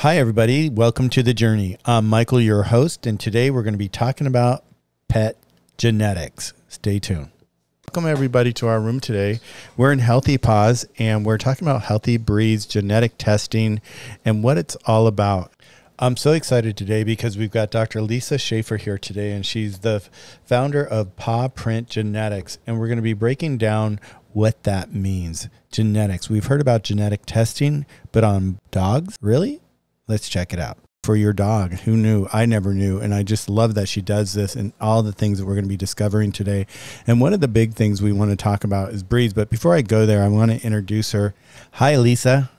Hi, everybody. Welcome to the journey. I'm Michael, your host, and today we're going to be talking about pet genetics. Stay tuned. Welcome, everybody, to our room today. We're in Healthy Paws, and we're talking about Healthy Breeds genetic testing and what it's all about. I'm so excited today because we've got Dr. Lisa Shaffer here today, and she's the founder of Paw Print Genetics. And we're going to be breaking down what that means. Genetics. We've heard about genetic testing, but on dogs? Really? Let's check it out. For your dog, who knew? I never knew. And I just love that she does this and all the things that we're going to be discovering today. And one of the big things we want to talk about is breeds. But before I go there, I want to introduce her. Hi, Lisa.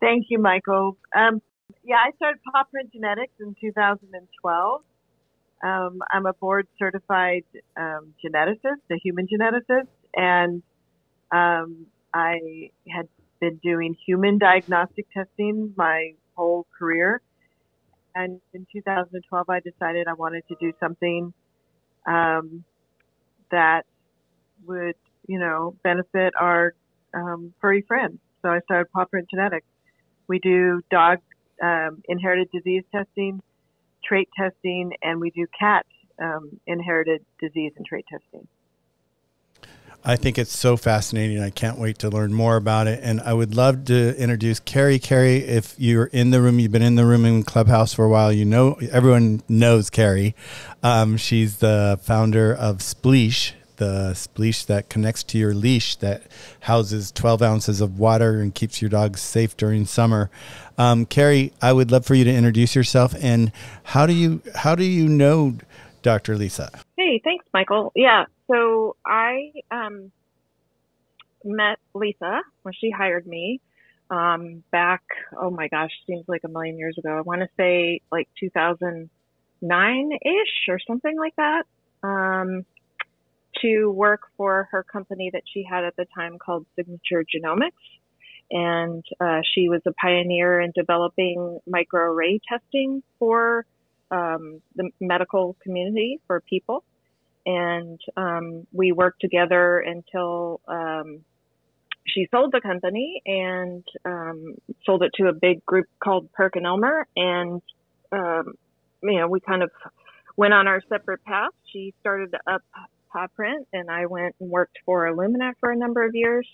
Thank you, Michael. Um, yeah, I started Paw Print Genetics in 2012. Um, I'm a board certified um, geneticist, a human geneticist, and um, I had been doing human diagnostic testing my whole career. And in 2012, I decided I wanted to do something um, that would, you know, benefit our um, furry friends. So I started Paw Print Genetics. We do dog um, inherited disease testing, trait testing, and we do cat um, inherited disease and trait testing. I think it's so fascinating. I can't wait to learn more about it. And I would love to introduce Kerry. Kerry, if you're in the room, you've been in the room in Clubhouse for a while, you know, everyone knows Kerry. Um, she's the founder of Spleash, the spleash that connects to your leash that houses 12 ounces of water and keeps your dog safe during summer. Um, Kerry, I would love for you to introduce yourself and how do you how do you know Dr. Lisa? Hey, thanks, Michael. Yeah, so I um, met Lisa when she hired me um, back. Oh my gosh, seems like a million years ago. I want to say like 2009 ish or something like that. Um, to work for her company that she had at the time called Signature Genomics. And uh, she was a pioneer in developing microarray testing for um, the medical community for people. And um, we worked together until um, she sold the company and um, sold it to a big group called. PerkinElmer and um, you know, we kind of went on our separate paths. She started up Paw Print, and I went and worked for Illumina for a number of years.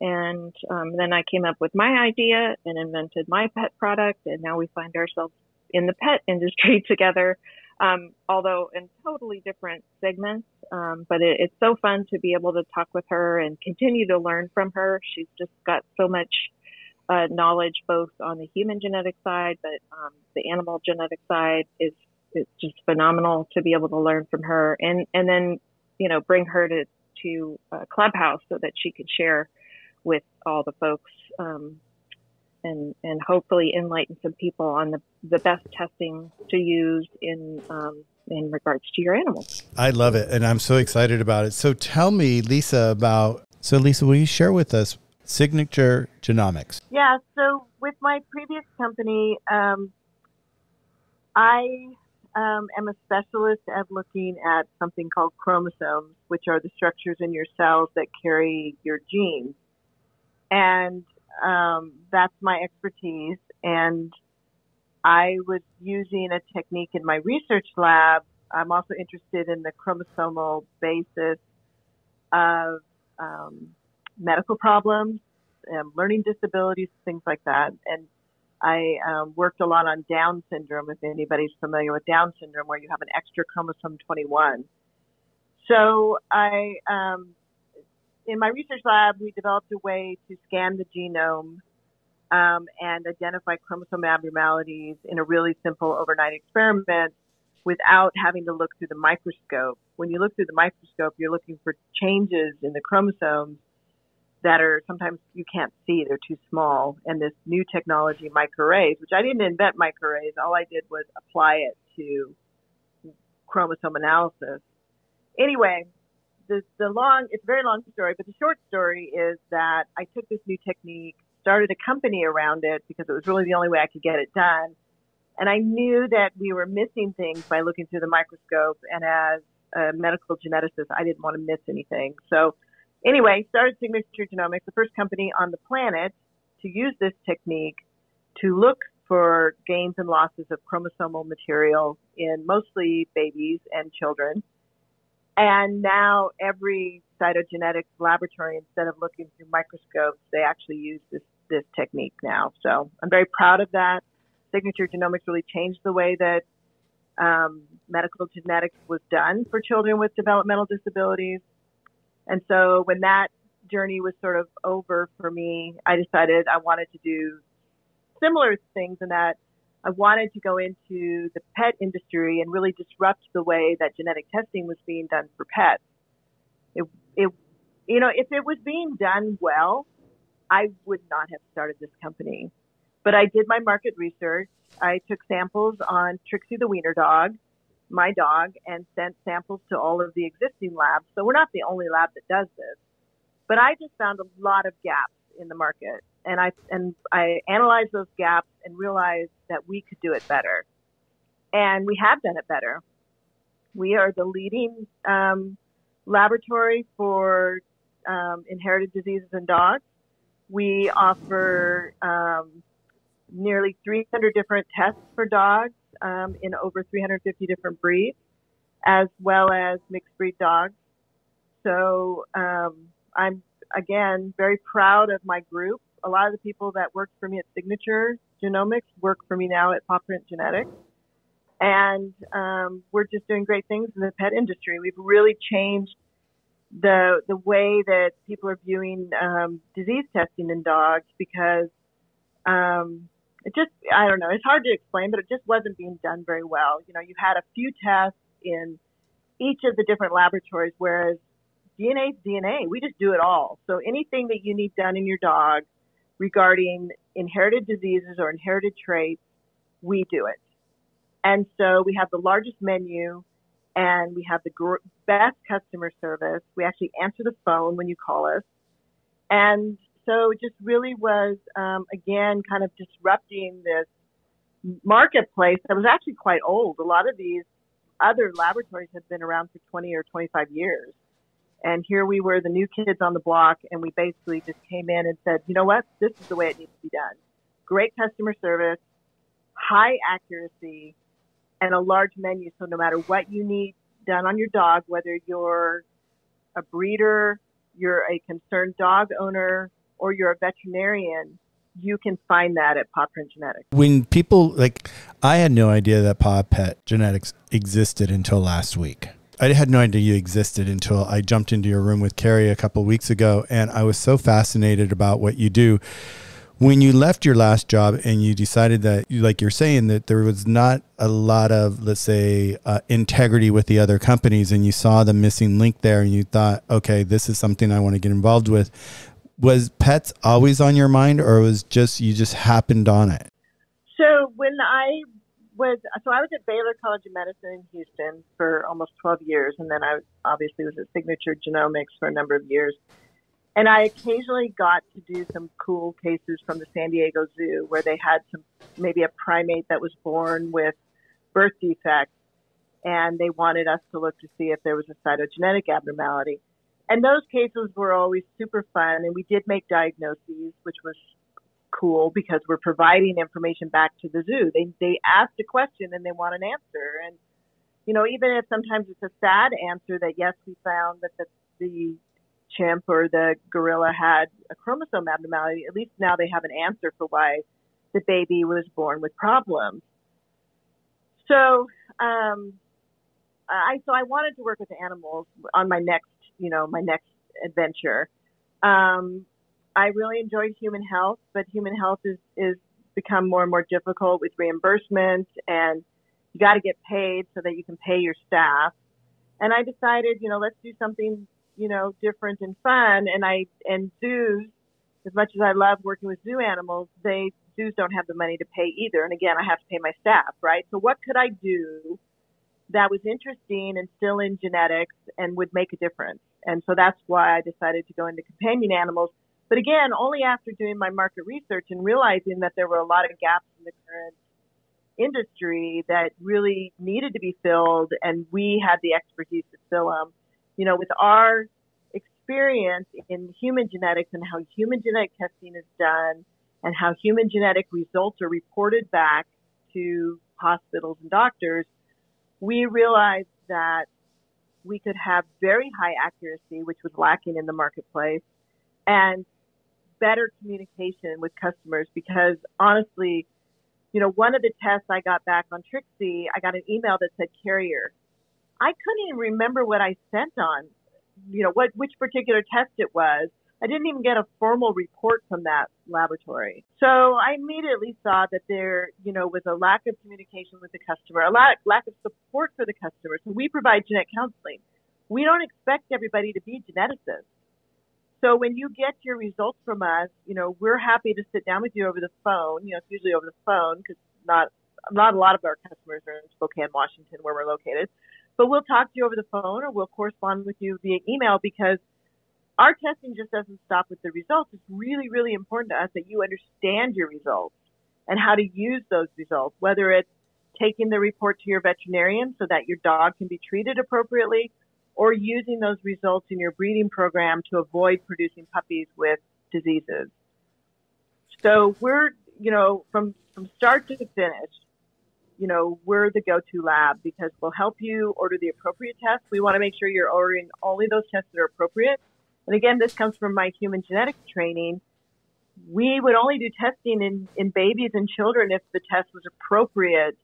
And um, then I came up with my idea and invented my pet product, and now we find ourselves in the pet industry together, um, although in totally different segments. Um, but it, it's so fun to be able to talk with her and continue to learn from her. She's just got so much uh, knowledge both on the human genetic side, but um, the animal genetic side is it's just phenomenal to be able to learn from her and and then you know, bring her to to uh, Clubhouse so that she could share with all the folks um, and and hopefully enlighten some people on the the best testing to use in um, in regards to your animals. I love it, and I'm so excited about it. So tell me, Lisa, about so Lisa, will you share with us Signature Genomics? Yeah. So with my previous company, um, I um, am a specialist at looking at something called chromosomes, which are the structures in your cells that carry your genes. And um, that's my expertise. And I was using a technique in my research lab. I'm also interested in the chromosomal basis of um, medical problems, um, learning disabilities, things like that. And I um, worked a lot on Down syndrome, if anybody's familiar with Down syndrome, where you have an extra chromosome 21. So I, um, in my research lab, we developed a way to scan the genome um, and identify chromosome abnormalities in a really simple overnight experiment without having to look through the microscope. When you look through the microscope, you're looking for changes in the chromosomes that are sometimes you can't see, they're too small. And this new technology, microarrays, which I didn't invent microarrays, all I did was apply it to chromosome analysis. Anyway, the, the long, it's a very long story, but the short story is that I took this new technique, started a company around it because it was really the only way I could get it done. And I knew that we were missing things by looking through the microscope. And as a medical geneticist, I didn't want to miss anything. So Anyway, started Signature Genomics, the first company on the planet to use this technique to look for gains and losses of chromosomal material in mostly babies and children. And now every cytogenetics laboratory, instead of looking through microscopes, they actually use this, this technique now. So I'm very proud of that. Signature Genomics really changed the way that um, medical genetics was done for children with developmental disabilities. And so when that journey was sort of over for me, I decided I wanted to do similar things in that I wanted to go into the pet industry and really disrupt the way that genetic testing was being done for pets. It, it, you know, if it was being done well, I would not have started this company. But I did my market research. I took samples on Trixie the Wiener dog, my dog, and sent samples to all of the existing labs. So we're not the only lab that does this. But I just found a lot of gaps in the market. And I, and I analyzed those gaps and realized that we could do it better. And we have done it better. We are the leading um, laboratory for um, inherited diseases in dogs. We offer um, nearly 300 different tests for dogs um, in over 350 different breeds, as well as mixed breed dogs. So um, I'm again very proud of my group. A lot of the people that worked for me at Signature Genomics work for me now at Pawprint Genetics, and um, we're just doing great things in the pet industry. We've really changed the the way that people are viewing um, disease testing in dogs because um, it just I don't know. It's hard to explain, but it just wasn't being done very well. You know, you had a few tests in each of the different laboratories, whereas DNA DNA. We just do it all. So anything that you need done in your dog regarding inherited diseases or inherited traits, we do it. And so we have the largest menu and we have the gr- best customer service. We actually answer the phone when you call us. And so it just really was, um, again, kind of disrupting this marketplace that was actually quite old. A lot of these other laboratories have been around for 20 or 25 years. And here we were, the new kids on the block, and we basically just came in and said, you know what? This is the way it needs to be done. Great customer service, high accuracy, and a large menu. So no matter what you need done on your dog, whether you're a breeder, you're a concerned dog owner, or you're a veterinarian, you can find that at Pawprint Genetics. When people like, I had no idea that Paw Print Genetics existed until last week. I had no idea you existed until I jumped into your room with Kerry a couple weeks ago, and I was so fascinated about what you do. When you left your last job and you decided that, like you're saying, that there was not a lot of, let's say, uh, integrity with the other companies, and you saw the missing link there, and you thought, okay, this is something I want to get involved with was pets always on your mind or was just you just happened on it so when i was so i was at baylor college of medicine in houston for almost 12 years and then i obviously was at signature genomics for a number of years and i occasionally got to do some cool cases from the san diego zoo where they had some maybe a primate that was born with birth defects and they wanted us to look to see if there was a cytogenetic abnormality and those cases were always super fun. And we did make diagnoses, which was cool because we're providing information back to the zoo. They, they asked a question and they want an answer. And, you know, even if sometimes it's a sad answer that yes, we found that the, the chimp or the gorilla had a chromosome abnormality, at least now they have an answer for why the baby was born with problems. So, um, I, so I wanted to work with animals on my next you know, my next adventure. Um, I really enjoyed human health, but human health is, is become more and more difficult with reimbursement and you got to get paid so that you can pay your staff. And I decided, you know, let's do something, you know, different and fun. And I, and zoos, as much as I love working with zoo animals, they, zoos don't have the money to pay either. And again, I have to pay my staff, right? So what could I do that was interesting and still in genetics and would make a difference. And so that's why I decided to go into companion animals. But again, only after doing my market research and realizing that there were a lot of gaps in the current industry that really needed to be filled and we had the expertise to fill them. You know, with our experience in human genetics and how human genetic testing is done and how human genetic results are reported back to hospitals and doctors, we realized that we could have very high accuracy, which was lacking in the marketplace, and better communication with customers because honestly, you know, one of the tests I got back on Trixie, I got an email that said carrier. I couldn't even remember what I sent on, you know, what which particular test it was. I didn't even get a formal report from that laboratory. So I immediately saw that there, you know, was a lack of communication with the customer, a lack, lack of support for the customer. So we provide genetic counseling. We don't expect everybody to be geneticists. So when you get your results from us, you know, we're happy to sit down with you over the phone. You know, it's usually over the phone because not, not a lot of our customers are in Spokane, Washington, where we're located. But we'll talk to you over the phone or we'll correspond with you via email because our testing just doesn't stop with the results. It's really, really important to us that you understand your results and how to use those results, whether it's taking the report to your veterinarian so that your dog can be treated appropriately or using those results in your breeding program to avoid producing puppies with diseases. So we're, you know, from, from start to finish, you know, we're the go-to lab because we'll help you order the appropriate tests. We want to make sure you're ordering only those tests that are appropriate and again, this comes from my human genetics training. We would only do testing in, in babies and children if the test was appropriate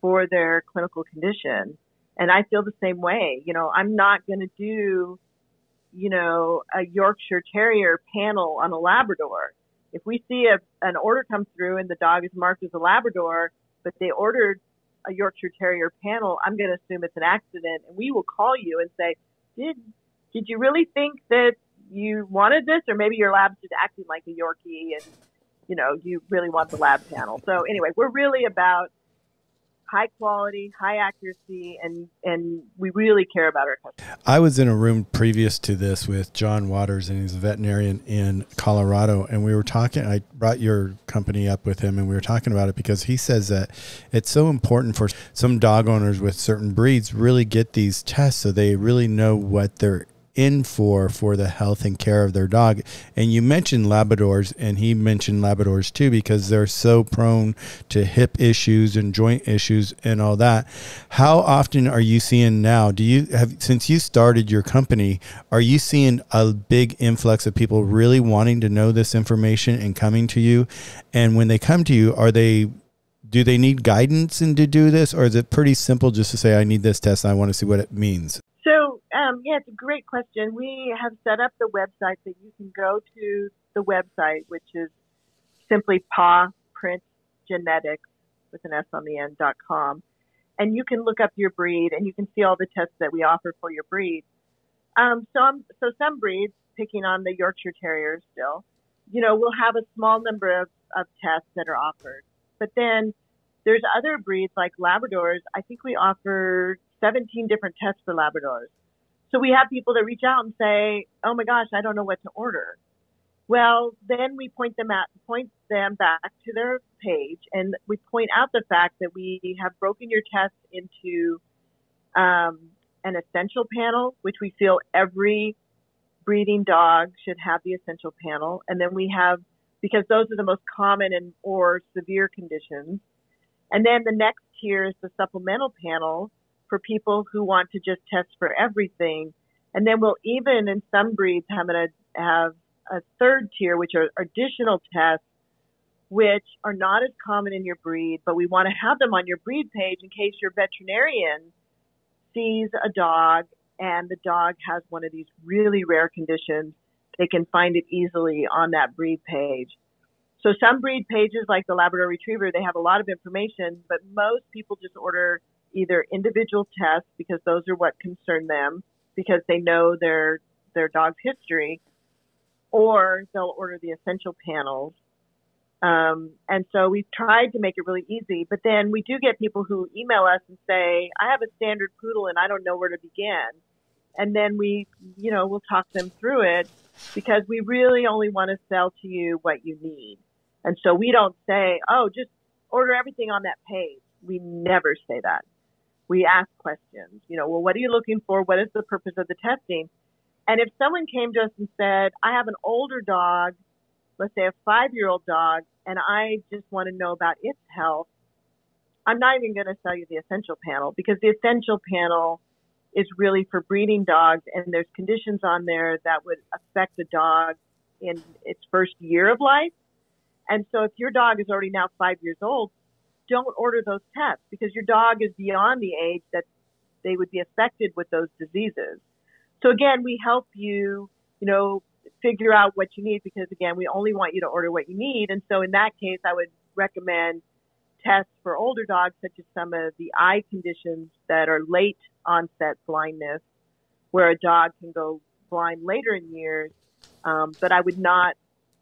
for their clinical condition. And I feel the same way. You know, I'm not going to do, you know, a Yorkshire Terrier panel on a Labrador. If we see a, an order come through and the dog is marked as a Labrador, but they ordered a Yorkshire Terrier panel, I'm going to assume it's an accident. And we will call you and say, did did you really think that you wanted this, or maybe your lab's just acting like a Yorkie and you know you really want the lab panel? So anyway, we're really about high quality, high accuracy, and and we really care about our customers. I was in a room previous to this with John Waters, and he's a veterinarian in Colorado, and we were talking. I brought your company up with him, and we were talking about it because he says that it's so important for some dog owners with certain breeds really get these tests so they really know what they're in for for the health and care of their dog. And you mentioned Labradors, and he mentioned Labradors too because they're so prone to hip issues and joint issues and all that. How often are you seeing now? Do you have since you started your company? Are you seeing a big influx of people really wanting to know this information and coming to you? And when they come to you, are they do they need guidance and to do this, or is it pretty simple just to say, "I need this test. And I want to see what it means"? Um, yeah, it's a great question. We have set up the website that you can go to the website, which is simply paw print genetics with an S on the end dot com. And you can look up your breed and you can see all the tests that we offer for your breed. Um, some, so some breeds, picking on the Yorkshire Terriers still, you know, we'll have a small number of, of tests that are offered. But then there's other breeds like Labradors. I think we offer 17 different tests for Labradors. So we have people that reach out and say, "Oh my gosh, I don't know what to order." Well, then we point them at point them back to their page, and we point out the fact that we have broken your test into um, an essential panel, which we feel every breeding dog should have the essential panel, and then we have because those are the most common and or severe conditions. And then the next tier is the supplemental panel, for people who want to just test for everything. And then we'll even in some breeds have a, have a third tier, which are additional tests, which are not as common in your breed, but we want to have them on your breed page in case your veterinarian sees a dog and the dog has one of these really rare conditions. They can find it easily on that breed page. So some breed pages like the Labrador Retriever, they have a lot of information, but most people just order either individual tests because those are what concern them because they know their their dog's history, or they'll order the essential panels. Um, and so we've tried to make it really easy, but then we do get people who email us and say, I have a standard poodle and I don't know where to begin. And then we, you know, we'll talk them through it because we really only want to sell to you what you need. And so we don't say, oh, just order everything on that page. We never say that we ask questions. You know, well, what are you looking for? What is the purpose of the testing? And if someone came to us and said, I have an older dog let's say a five year old dog, and I just want to know about its health, I'm not even going to sell you the essential panel because the essential panel is really for breeding dogs, and there's conditions on there that would affect a dog in its first year of life. And so if your dog is already now five years old, don't order those tests because your dog is beyond the age that they would be affected with those diseases. So again, we help you, you know, figure out what you need because again, we only want you to order what you need. And so in that case, I would recommend tests for older dogs, such as some of the eye conditions that are late onset blindness, where a dog can go blind later in years. Um, but I would not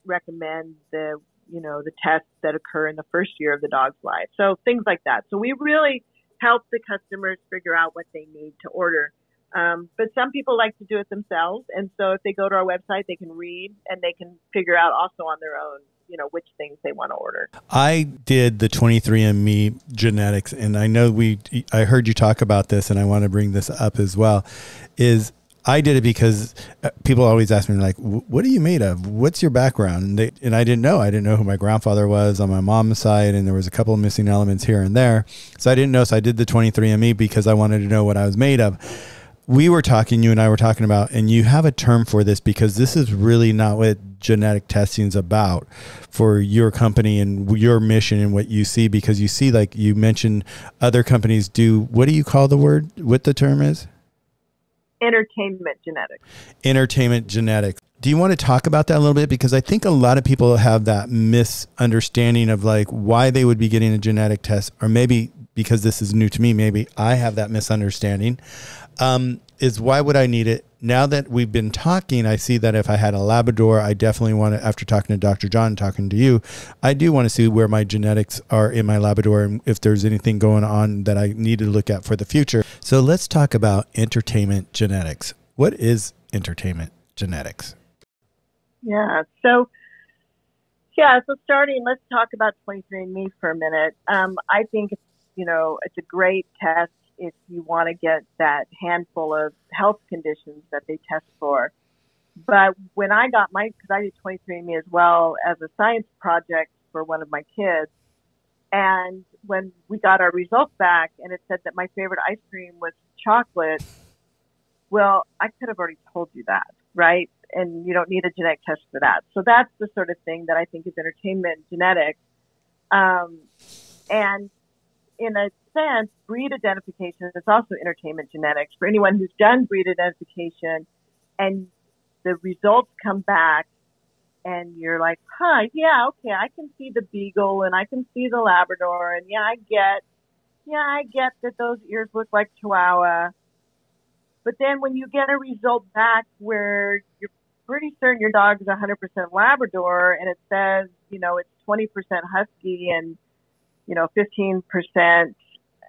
recommend the, you know, the tests that occur in the first year of the dog's life. So things like that. So we really help the customers figure out what they need to order. Um, but some people like to do it themselves. And so if they go to our website, they can read and they can figure out also on their own you know which things they want to order. I did the 23andMe genetics, and I know we. I heard you talk about this, and I want to bring this up as well. Is I did it because uh, people always ask me like, "What are you made of? What's your background?" And, they, and I didn't know. I didn't know who my grandfather was on my mom's side, and there was a couple of missing elements here and there. So I didn't know. So I did the 23andMe because I wanted to know what I was made of we were talking, you and I were talking about, and you have a term for this because this is really not what genetic testing is about for your company and your mission and what you see. Because you see, like you mentioned, other companies do. What do you call the word? What the term is? Entertainment genetics. Entertainment genetics. Do you want to talk about that a little bit? Because I think a lot of people have that misunderstanding of like why they would be getting a genetic test, or maybe because this is new to me, maybe I have that misunderstanding um, is why would I need it? Now that we've been talking, I see that if I had a Labrador, I definitely want to, after talking to Dr. John, talking to you, I do want to see where my genetics are in my Labrador and if there's anything going on that I need to look at for the future. So let's talk about entertainment genetics. What is entertainment genetics? Yeah. So, yeah. So starting, let's talk about 23andMe for a minute. Um, I think you know, it's a great test if you want to get that handful of health conditions that they test for. But when I got my, because I did 23andMe as well as a science project for one of my kids, and when we got our results back and it said that my favorite ice cream was chocolate, well, I could have already told you that, right? And you don't need a genetic test for that. So that's the sort of thing that I think is entertainment genetics. Um, and in a sense, breed identification is also entertainment genetics. For anyone who's done breed identification and the results come back and you're like, huh, yeah, okay, I can see the beagle and I can see the Labrador and yeah, I get, yeah, I get that those ears look like Chihuahua. But then when you get a result back where you're pretty certain your dog is 100% Labrador and it says, you know, it's 20% Husky and, you know, 15%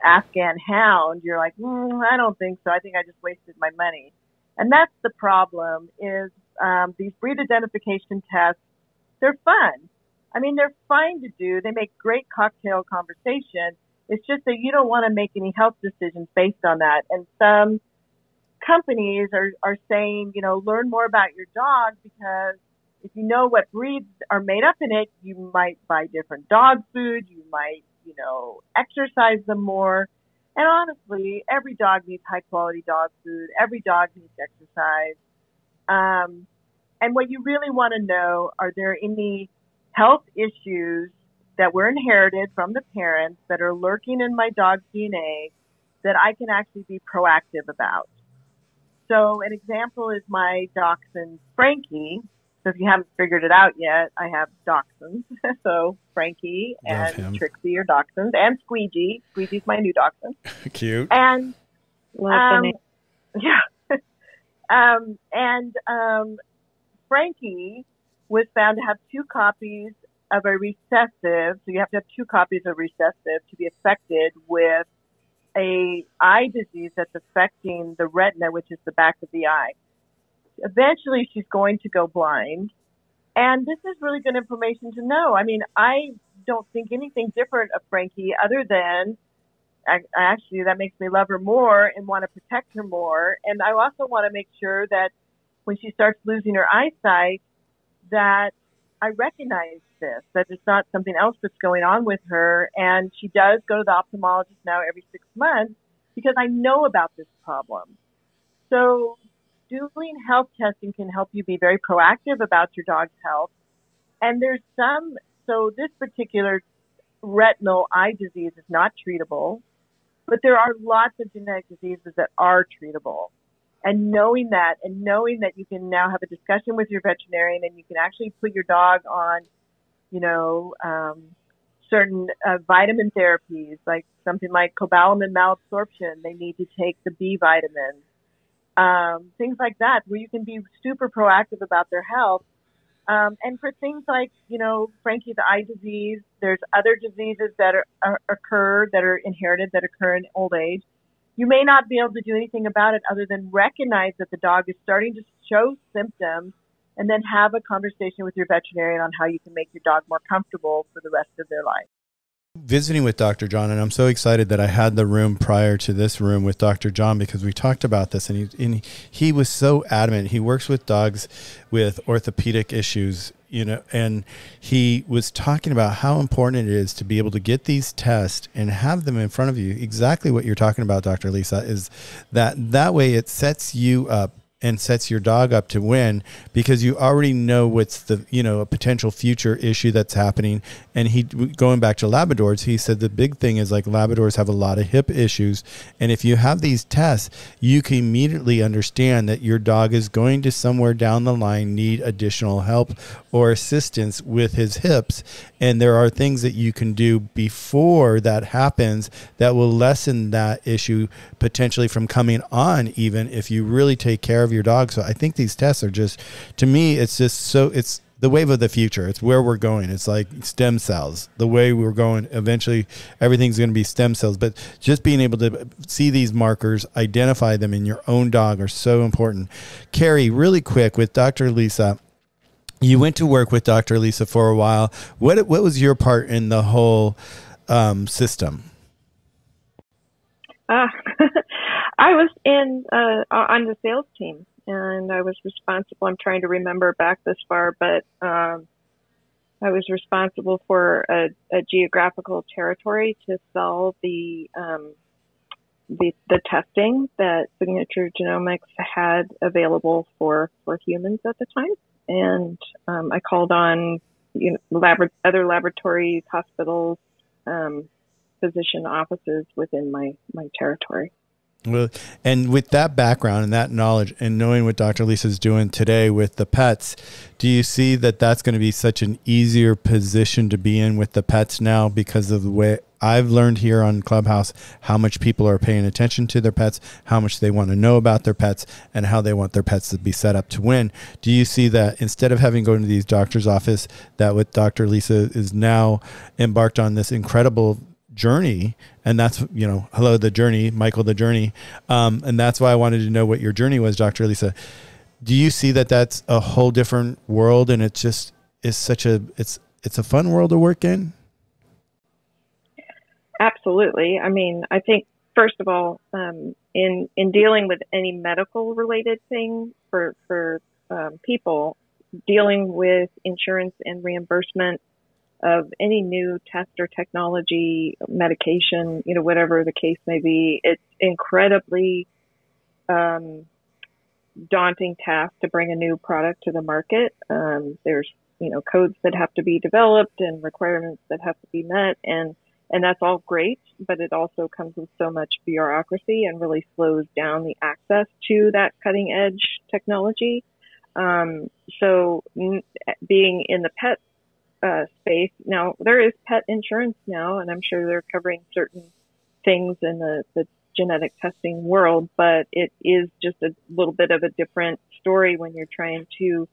Afghan hound, you're like, mm, I don't think so. I think I just wasted my money. And that's the problem is um, these breed identification tests, they're fun. I mean, they're fine to do. They make great cocktail conversation. It's just that you don't want to make any health decisions based on that. And some companies are, are saying, you know, learn more about your dog because if you know what breeds are made up in it, you might buy different dog food. You might you know, exercise them more. And honestly, every dog needs high quality dog food. Every dog needs exercise. Um, and what you really want to know, are there any health issues that were inherited from the parents that are lurking in my dog's DNA that I can actually be proactive about? So an example is my dachshund Frankie, so if you haven't figured it out yet, I have dachshunds. so Frankie and Trixie are dachshunds, and Squeegee. Squeegee's my new dachshund. Cute. And um, yeah, um, and um, Frankie was found to have two copies of a recessive. So you have to have two copies of recessive to be affected with a eye disease that's affecting the retina, which is the back of the eye eventually she's going to go blind. And this is really good information to know. I mean, I don't think anything different of Frankie other than I, actually that makes me love her more and want to protect her more. And I also want to make sure that when she starts losing her eyesight, that I recognize this, that it's not something else that's going on with her. And she does go to the ophthalmologist now every six months because I know about this problem. So doing health testing can help you be very proactive about your dog's health. And there's some, so this particular retinal eye disease is not treatable, but there are lots of genetic diseases that are treatable. And knowing that and knowing that you can now have a discussion with your veterinarian and you can actually put your dog on, you know, um, certain uh, vitamin therapies, like something like cobalamin malabsorption. They need to take the B vitamins, um, things like that, where you can be super proactive about their health. Um, and for things like, you know, Frankie's eye disease, there's other diseases that are, are, occur that are inherited that occur in old age. You may not be able to do anything about it other than recognize that the dog is starting to show symptoms and then have a conversation with your veterinarian on how you can make your dog more comfortable for the rest of their life visiting with Dr. John, and I'm so excited that I had the room prior to this room with Dr. John because we talked about this, and he and he was so adamant. He works with dogs with orthopedic issues, you know, and he was talking about how important it is to be able to get these tests and have them in front of you. Exactly what you're talking about, Dr. Lisa, is that that way it sets you up and sets your dog up to win because you already know what's the you know a potential future issue that's happening. And he going back to labradors he said the big thing is like labradors have a lot of hip issues. And if you have these tests you can immediately understand that your dog is going to somewhere down the line need additional help or assistance with his hips. And there are things that you can do before that happens that will lessen that issue potentially from coming on even if you really take care of of your dog. So I think these tests are just, to me, it's just so, it's the wave of the future. It's where we're going. It's like stem cells. The way we're going, eventually everything's going to be stem cells. But just being able to see these markers, identify them in your own dog are so important. Kerry, really quick with Dr. Lisa, you went to work with Dr. Lisa for a while. What, what was your part in the whole um, system? Uh, I was in uh, on the sales team, and I was responsible. I'm trying to remember back this far, but um, I was responsible for a, a, geographical territory to sell the um, the, the testing that Signature Genomics had available for for humans at the time, and um, I called on you know other laboratories, hospitals, um, physician offices within my my territory. Well, and with that background and that knowledge, and knowing what Dr. Lisa is doing today with the pets, do you see that that's going to be such an easier position to be in with the pets now because of the way I've learned here on Clubhouse how much people are paying attention to their pets, how much they want to know about their pets, and how they want their pets to be set up to win. Do you see that instead of having going to these doctor's office, that with Dr. Lisa is now embarked on this incredible journey and that's you know hello the journey michael the journey. Um, and that's why i wanted to know what your journey was dr lisa. Do you see that that's a whole different world and it's just is such a it's it's a fun world to work in? Absolutely. I mean i think first of all um, in in dealing with any medical related thing for for um, people dealing with insurance and reimbursement of any new test or technology, medication, you know, whatever the case may be, it's incredibly um, daunting task to bring a new product to the market. Um, there's, you know, codes that have to be developed and requirements that have to be met, and and that's all great, but it also comes with so much bureaucracy and really slows down the access to that cutting edge technology. Um, so, being in the pet uh, space. Now there is pet insurance now, and I'm sure they're covering certain things in the, the genetic testing world, but it is just a little bit of a different story when you're trying to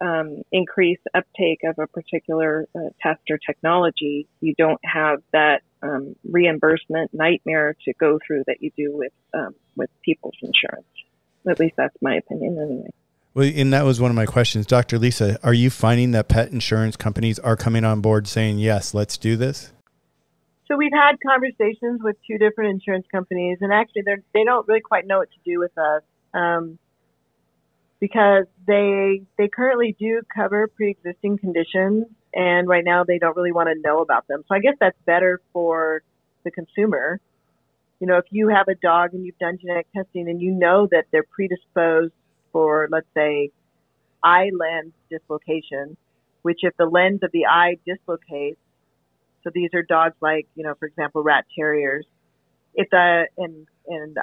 um, increase uptake of a particular uh, test or technology. You don't have that um, reimbursement nightmare to go through that you do with um, with people's insurance. At least that's my opinion, anyway. Well, and that was one of my questions, Dr. Lisa. Are you finding that pet insurance companies are coming on board saying, yes, let's do this? So we've had conversations with two different insurance companies, and actually, they they don't really quite know what to do with us. Um, because they they currently do cover pre-existing conditions and right now they don't really want to know about them. So I guess that's better for the consumer. You know, if you have a dog and you've done genetic testing and you know that they're predisposed for, let's say, eye lens dislocation, which if the lens of the eye dislocates, so these are dogs like, you know, for example, rat terriers. If the, and, and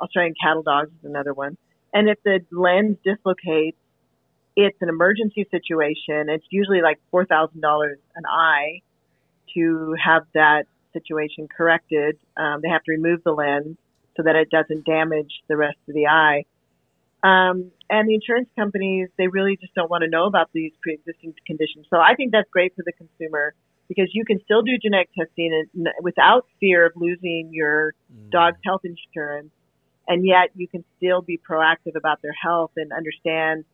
Australian cattle dogs is another one. And if the lens dislocates, it's an emergency situation. It's usually like $4,000 an eye to have that situation corrected. Um, they have to remove the lens so that it doesn't damage the rest of the eye. Um, and the insurance companies, they really just don't want to know about these pre-existing conditions. So I think that's great for the consumer because you can still do genetic testing and, without fear of losing your mm. dog's health insurance. And yet you can still be proactive about their health and understand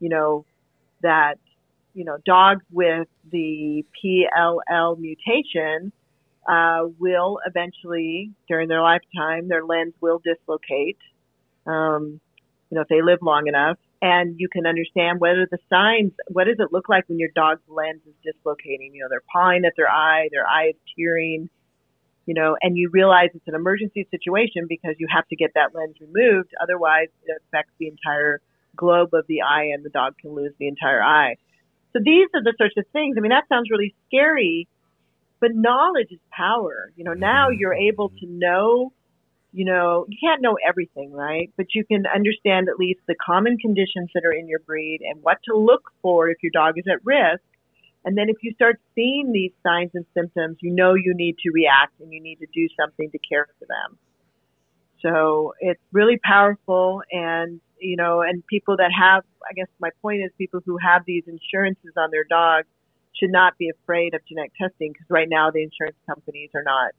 you know, that, you know, dogs with the PLL mutation, uh, will eventually, during their lifetime, their lens will dislocate, um, you know, if they live long enough. And you can understand whether the signs, what does it look like when your dog's lens is dislocating? You know, they're pawing at their eye, their eye is tearing, you know, and you realize it's an emergency situation because you have to get that lens removed. Otherwise, it affects the entire globe of the eye and the dog can lose the entire eye. So these are the sorts of things. I mean, that sounds really scary, but knowledge is power. You know, now mm-hmm. you're able to know, you know, you can't know everything, right? But you can understand at least the common conditions that are in your breed and what to look for if your dog is at risk. And then if you start seeing these signs and symptoms, you know you need to react and you need to do something to care for them. So it's really powerful and you know, and people that have, I guess my point is people who have these insurances on their dogs should not be afraid of genetic testing because right now the insurance companies are not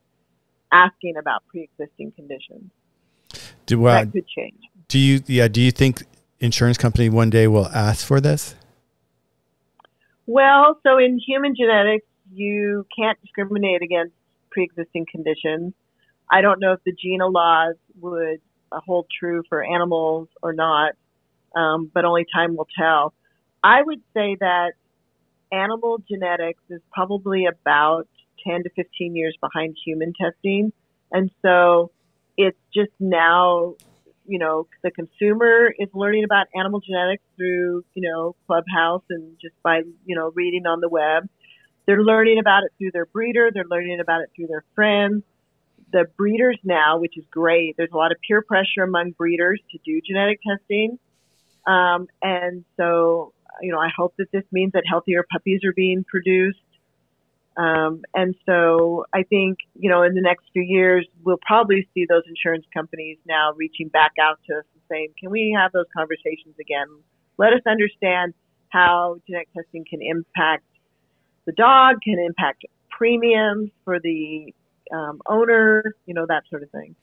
asking about pre-existing conditions. Do, uh, that could change. Do you, yeah, do you think insurance company one day will ask for this? Well, so in human genetics, you can't discriminate against pre-existing conditions. I don't know if the GINA laws would hold true for animals or not, um, but only time will tell. I would say that animal genetics is probably about 10 to 15 years behind human testing. And so it's just now, you know, the consumer is learning about animal genetics through, you know, Clubhouse and just by, you know, reading on the web. They're learning about it through their breeder. They're learning about it through their friends the breeders now, which is great. There's a lot of peer pressure among breeders to do genetic testing. Um, and so, you know, I hope that this means that healthier puppies are being produced. Um, and so I think, you know, in the next few years, we'll probably see those insurance companies now reaching back out to us and saying, can we have those conversations again? Let us understand how genetic testing can impact the dog, can impact premiums for the um, owner, you know, that sort of thing.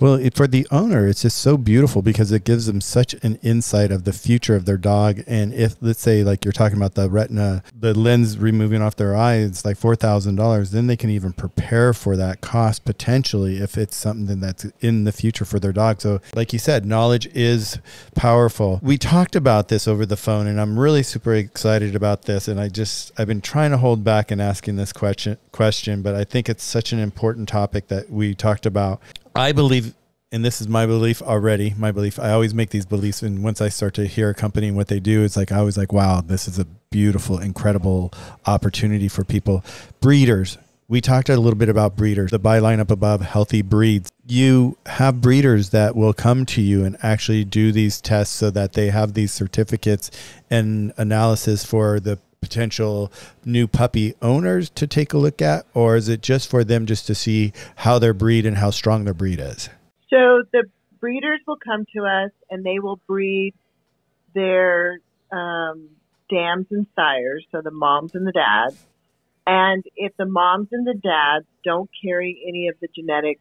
Well, for the owner, it's just so beautiful because it gives them such an insight of the future of their dog. And if, let's say, like you're talking about the retina, the lens removing off their eye, it's like $4,000, then they can even prepare for that cost potentially if it's something that's in the future for their dog. So, like you said, knowledge is powerful. We talked about this over the phone, and I'm really super excited about this. And I just, I've been trying to hold back and asking this question, question, but I think it's such an important topic that we talked about. I believe, and this is my belief already. My belief. I always make these beliefs, and once I start to hear a company and what they do, it's like I was like, wow, this is a beautiful, incredible opportunity for people. Breeders. We talked a little bit about breeders, the buy line up above, healthy breeds. You have breeders that will come to you and actually do these tests so that they have these certificates and analysis for the potential new puppy owners to take a look at, or is it just for them just to see how their breed and how strong their breed is? So the breeders will come to us and they will breed their um, dams and sires, so the moms and the dads. And if the moms and the dads don't carry any of the genetic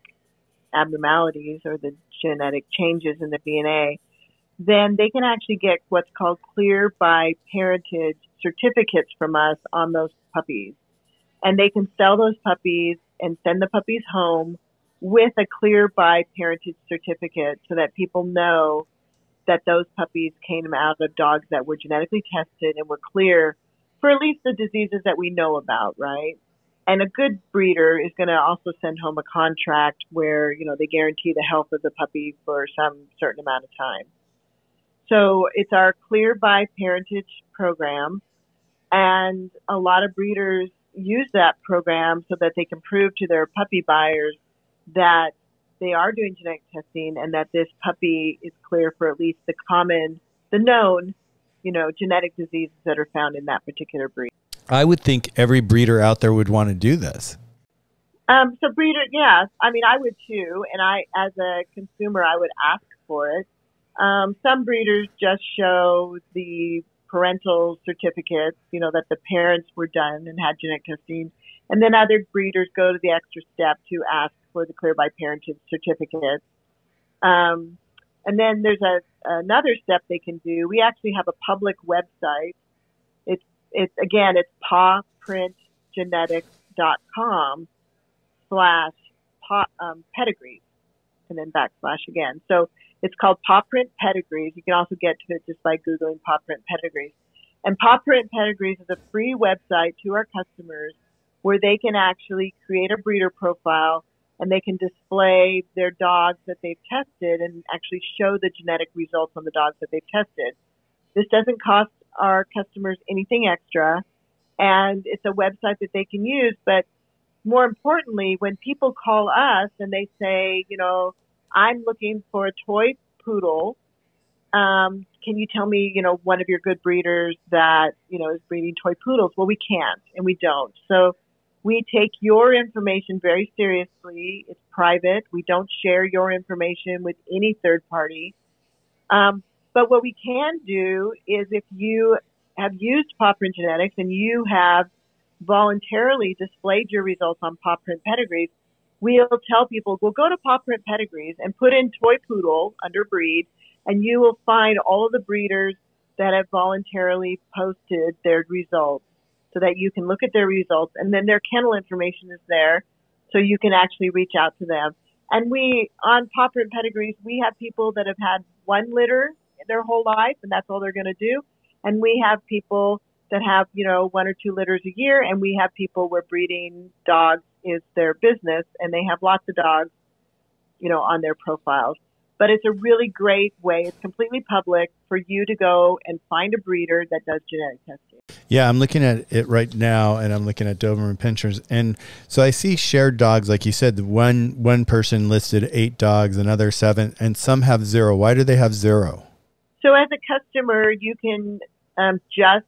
abnormalities or the genetic changes in the DNA, then they can actually get what's called clear by parentage certificates from us on those puppies. And they can sell those puppies and send the puppies home with a clear by parentage certificate so that people know that those puppies came out of dogs that were genetically tested and were clear for at least the diseases that we know about, right? And a good breeder is going to also send home a contract where, you know, they guarantee the health of the puppy for some certain amount of time. So it's our Clear by Parentage program. And a lot of breeders use that program so that they can prove to their puppy buyers that they are doing genetic testing and that this puppy is clear for at least the common, the known, you know, genetic diseases that are found in that particular breed. I would think every breeder out there would want to do this. Um, so breeder, yeah, I mean, I would too, and I, as a consumer, I would ask for it. Um, some breeders just show the parental certificates, you know, that the parents were done and had genetic testing. And then other breeders go to the extra step to ask for the clear by parentage certificate. Um, and then there's a, another step they can do. We actually have a public website. It's, it's again, it's pawprintgenetics.com slash paw, um, pedigrees and then backslash again. So it's called Paw Print Pedigrees. You can also get to it just by Googling Paw Print Pedigrees. And Paw Print Pedigrees is a free website to our customers where they can actually create a breeder profile and they can display their dogs that they've tested and actually show the genetic results on the dogs that they've tested. This doesn't cost our customers anything extra and it's a website that they can use, but more importantly, when people call us and they say, you know, I'm looking for a toy poodle. Um, can you tell me, you know, one of your good breeders that, you know, is breeding toy poodles? Well, we can't and we don't. So we take your information very seriously. It's private. We don't share your information with any third party. Um, but what we can do is if you have used Paw Print Genetics and you have voluntarily displayed your results on Paw Print Pedigrees, we'll tell people, we'll go to Paw Print Pedigrees and put in toy poodle under breed, and you will find all of the breeders that have voluntarily posted their results so that you can look at their results and then their kennel information is there so you can actually reach out to them. And we, on Paw Print Pedigrees, we have people that have had one litter their whole life and that's all they're going to do. And we have people that have, you know, one or two litters a year and we have people we're breeding dogs is their business and they have lots of dogs, you know, on their profiles. But it's a really great way. It's completely public for you to go and find a breeder that does genetic testing. Yeah, I'm looking at it right now, and I'm looking at Doberman Pinschers, and so I see shared dogs, like you said. One one person listed eight dogs, another seven, and some have zero. Why do they have zero? So as a customer, you can um, just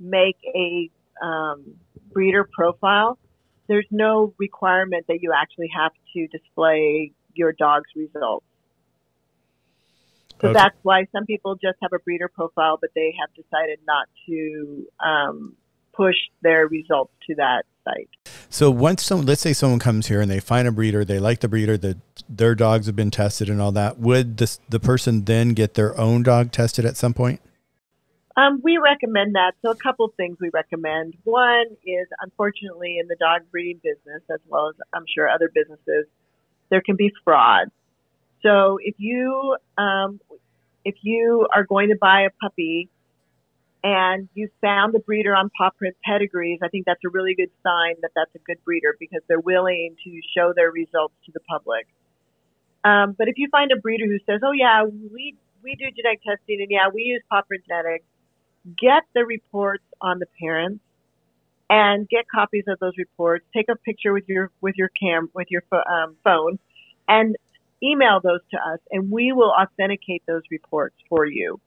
make a um, breeder profile there's no requirement that you actually have to display your dog's results. So okay. that's why some people just have a breeder profile, but they have decided not to um, push their results to that site. So once some, let's say someone comes here and they find a breeder, they like the breeder, that their dogs have been tested and all that. Would this, the person then get their own dog tested at some point? Um, we recommend that. So a couple things we recommend. One is, unfortunately, in the dog breeding business, as well as I'm sure other businesses, there can be fraud. So if you um, if you are going to buy a puppy and you found the breeder on paw print pedigrees, I think that's a really good sign that that's a good breeder because they're willing to show their results to the public. Um, but if you find a breeder who says, "Oh yeah, we we do genetic testing and yeah, we use paw print genetics," get the reports on the parents and get copies of those reports. Take a picture with your with your cam with your um, phone and email those to us, and we will authenticate those reports for you.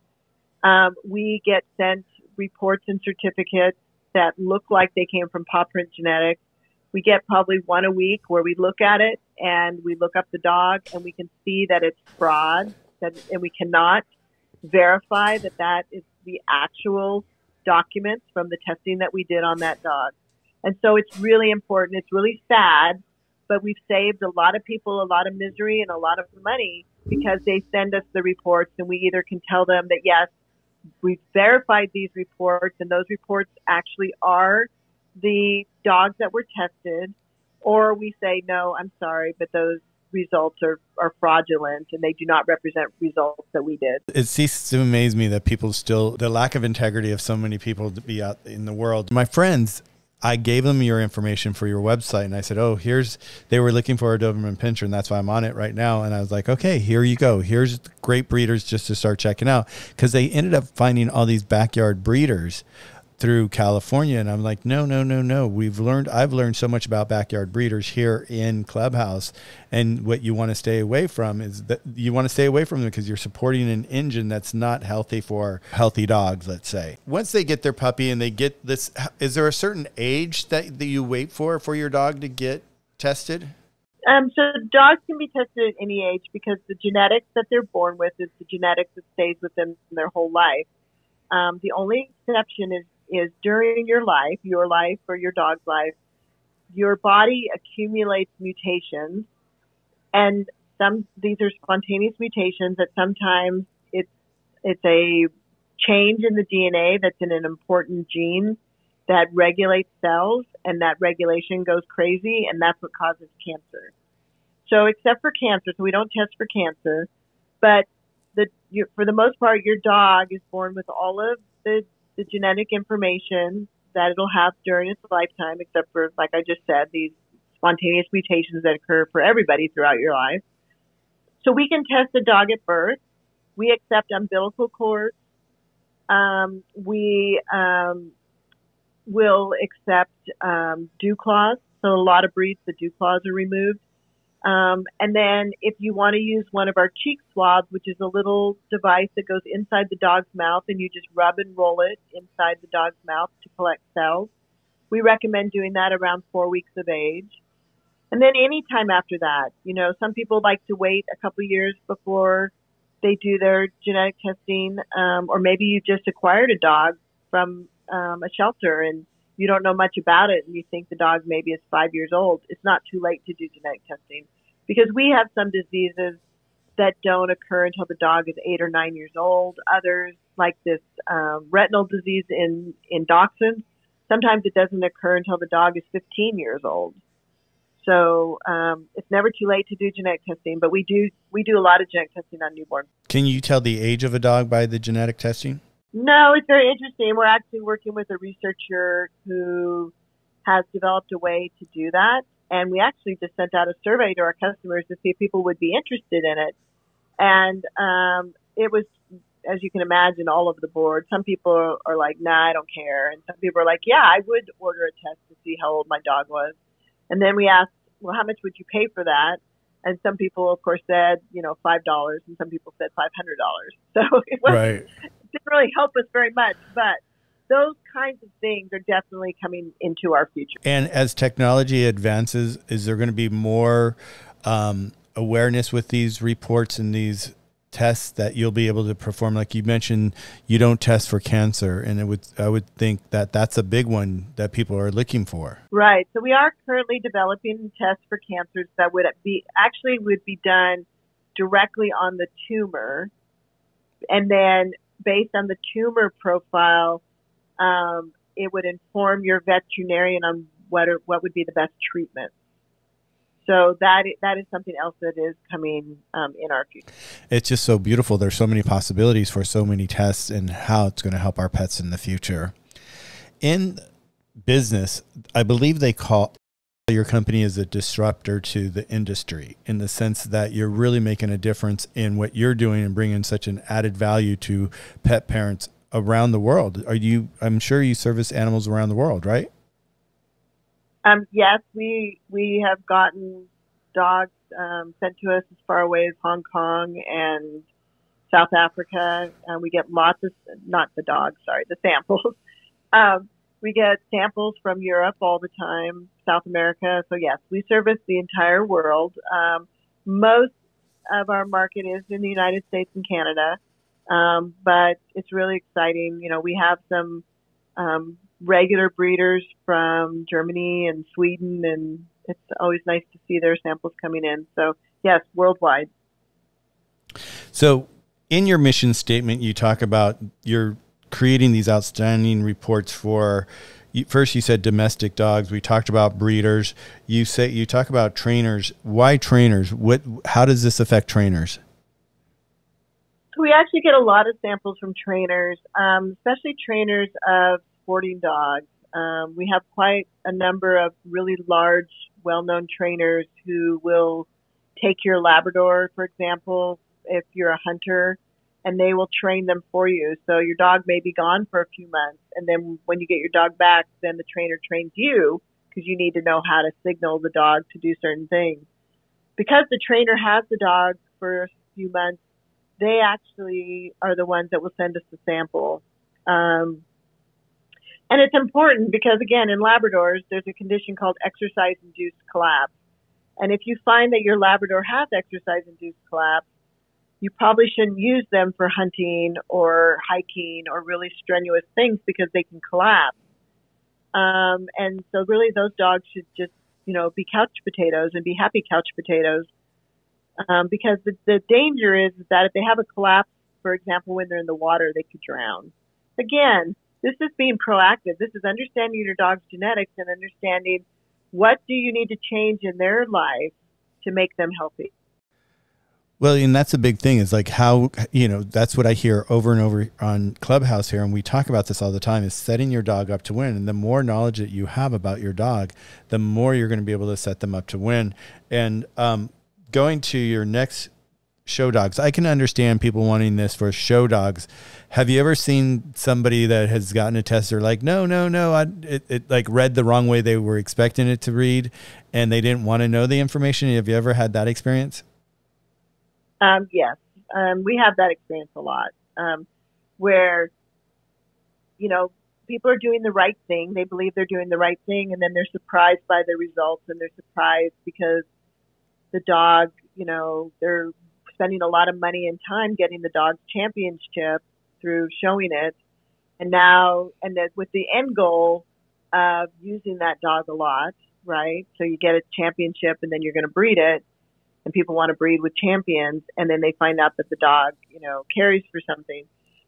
Um, we get sent reports and certificates that look like they came from Paw Print Genetics. We get probably one a week where we look at it and we look up the dog and we can see that it's fraud, that, and we cannot verify that that is the actual documents from the testing that we did on that dog. And so it's really important. It's really sad, but we've saved a lot of people a lot of misery and a lot of money because they send us the reports and we either can tell them that yes, we've verified these reports and those reports actually are the dogs that were tested or we say no, I'm sorry, but those results are, are fraudulent and they do not represent results that we did. It ceases to amaze me that people still, the lack of integrity of so many people to be out in the world. My friends, I gave them your information for your website and I said, Oh, here's, they were looking for a Doberman Pinscher and that's why I'm on it right now. And I was like, okay, here you go. Here's great breeders just to start checking out. Cause they ended up finding all these backyard breeders through California. And I'm like, no, no, no, no. We've learned, I've learned so much about backyard breeders here in Clubhouse. And what you want to stay away from is that you want to stay away from them because you're supporting an engine that's not healthy for healthy dogs, let's say. Once they get their puppy and they get this, is there a certain age that, that you wait for for your dog to get tested? Um, so dogs can be tested at any age because the genetics that they're born with is the genetics that stays with them their whole life. Um, the only exception is is during your life, your life or your dog's life, your body accumulates mutations and some, these are spontaneous mutations that sometimes it's, it's a change in the DNA that's in an important gene that regulates cells and that regulation goes crazy and that's what causes cancer. So except for cancer, so we don't test for cancer, but the, you, for the most part, your dog is born with all of the the genetic information that it'll have during its lifetime, except for, like I just said, these spontaneous mutations that occur for everybody throughout your life. So we can test a dog at birth. We accept umbilical cords. Um, we um, will accept um, dew claws. So a lot of breeds, the dew claws are removed. Um, and then if you want to use one of our cheek swabs, which is a little device that goes inside the dog's mouth and you just rub and roll it inside the dog's mouth to collect cells, we recommend doing that around four weeks of age. And then any time after that, you know, some people like to wait a couple years before they do their genetic testing, um, or maybe you just acquired a dog from um, a shelter and you don't know much about it and you think the dog maybe is five years old, it's not too late to do genetic testing because we have some diseases that don't occur until the dog is eight or nine years old. Others, like this um, retinal disease in in dachshunds, sometimes it doesn't occur until the dog is 15 years old. So um, it's never too late to do genetic testing, but we do we do a lot of genetic testing on newborns. Can you tell the age of a dog by the genetic testing? No, it's very interesting. We're actually working with a researcher who has developed a way to do that. And we actually just sent out a survey to our customers to see if people would be interested in it. And um, it was, as you can imagine, all over the board. Some people are like, nah, I don't care. And some people are like, yeah, I would order a test to see how old my dog was. And then we asked, well, how much would you pay for that? And some people, of course, said, you know, $5, and some people said $500. So it was, right didn't really help us very much, but those kinds of things are definitely coming into our future. And as technology advances, is there going to be more um, awareness with these reports and these tests that you'll be able to perform? Like you mentioned, you don't test for cancer, and it would I would think that that's a big one that people are looking for. Right. So we are currently developing tests for cancers that would be actually would be done directly on the tumor and then based on the tumor profile, um, it would inform your veterinarian on what are, what would be the best treatment. So that that is something else that is coming um, in our future. It's just so beautiful. There's so many possibilities for so many tests and how it's going to help our pets in the future. In business, I believe they call your company is a disruptor to the industry in the sense that you're really making a difference in what you're doing and bringing such an added value to pet parents around the world. Are you? I'm sure you service animals around the world, right? Um, yes, we we have gotten dogs um, sent to us as far away as Hong Kong and South Africa. and we get lots of not the dogs, sorry, the samples. Um, we get samples from Europe all the time, South America. So yes, we service the entire world. Um, most of our market is in the United States and Canada. Um, but it's really exciting. You know, we have some um, regular breeders from Germany and Sweden, and it's always nice to see their samples coming in. So, yes, worldwide. So, in your mission statement, you talk about your creating these outstanding reports for first you said domestic dogs. We talked about breeders. You say you talk about trainers. Why trainers? What? How does this affect trainers? We actually get a lot of samples from trainers, um, especially trainers of sporting dogs. Um, we have quite a number of really large, well-known trainers who will take your Labrador, for example, if you're a hunter, and they will train them for you. So your dog may be gone for a few months, and then when you get your dog back, then the trainer trains you because you need to know how to signal the dog to do certain things. Because the trainer has the dog for a few months, they actually are the ones that will send us the sample. Um, and it's important because again, in Labradors, there's a condition called exercise induced collapse. And if you find that your Labrador has exercise induced collapse, you probably shouldn't use them for hunting or hiking or really strenuous things because they can collapse. Um, and so really those dogs should just, you know, be couch potatoes and be happy couch potatoes. Um, because the, the danger is that if they have a collapse, for example, when they're in the water, they could drown. Again, this is being proactive. This is understanding your dog's genetics and understanding what do you need to change in their life to make them healthy. Well, and that's a big thing is like how, you know, that's what I hear over and over on Clubhouse here. And we talk about this all the time is setting your dog up to win. And the more knowledge that you have about your dog, the more you're going to be able to set them up to win. And um, going to your next show dogs, I can understand people wanting this for show dogs. Have you ever seen somebody that has gotten a test? They're like, no, no, no, I, it, it like read the wrong way they were expecting it to read and they didn't want to know the information. Have you ever had that experience? Um, yes, um, we have that experience a lot, um, where you know people are doing the right thing. They believe they're doing the right thing, and then they're surprised by the results, and they're surprised because the dog, you know, they're spending a lot of money and time getting the dog's championship through showing it, and now, and that with the end goal of using that dog a lot, right? So you get a championship, and then you're going to breed it and people want to breed with champions and then they find out that the dog, you know, carries for something.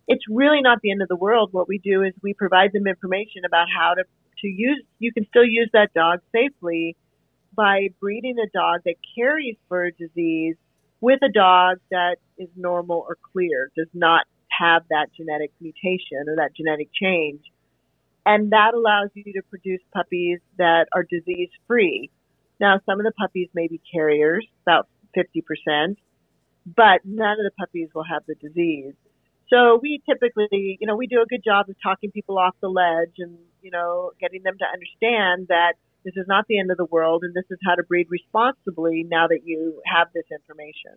It's really not the end of the world. What we do is we provide them information about how to, to use, you can still use that dog safely by breeding a dog that carries for a disease with a dog that is normal or clear, does not have that genetic mutation or that genetic change. And that allows you to produce puppies that are disease free. Now, some of the puppies may be carriers, about 50%, but none of the puppies will have the disease. So we typically, you know, we do a good job of talking people off the ledge and, you know, getting them to understand that this is not the end of the world and this is how to breed responsibly now that you have this information.